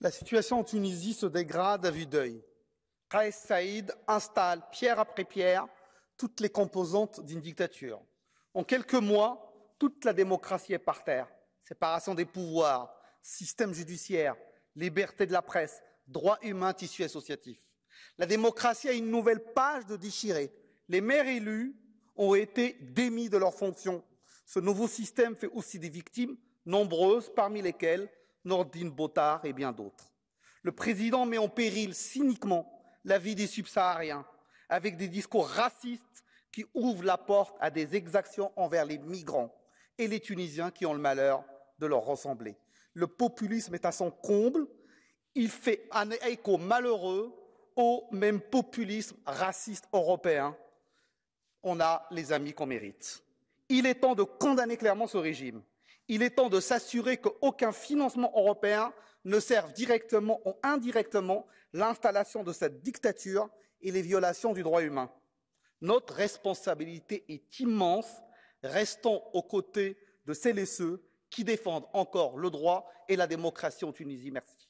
La situation en Tunisie se dégrade à vue d'œil. Kais Saïd installe pierre après pierre toutes les composantes d'une dictature. En quelques mois, toute la démocratie est par terre. Séparation des pouvoirs, système judiciaire, liberté de la presse, droits humains, tissu associatif. La démocratie a une nouvelle page de déchirer. Les maires élus ont été démis de leurs fonctions. Ce nouveau système fait aussi des victimes nombreuses, parmi lesquelles Nordine Botard et bien d'autres. Le président met en péril cyniquement la vie des subsahariens avec des discours racistes qui ouvrent la porte à des exactions envers les migrants et les Tunisiens qui ont le malheur de leur ressembler. Le populisme est à son comble, il fait un écho malheureux au même populisme raciste européen. On a les amis qu'on mérite. Il est temps de condamner clairement ce régime. Il est temps de s'assurer qu'aucun financement européen ne serve directement ou indirectement l'installation de cette dictature et les violations du droit humain. Notre responsabilité est immense. Restons aux côtés de celles et ceux qui défendent encore le droit et la démocratie en Tunisie. Merci.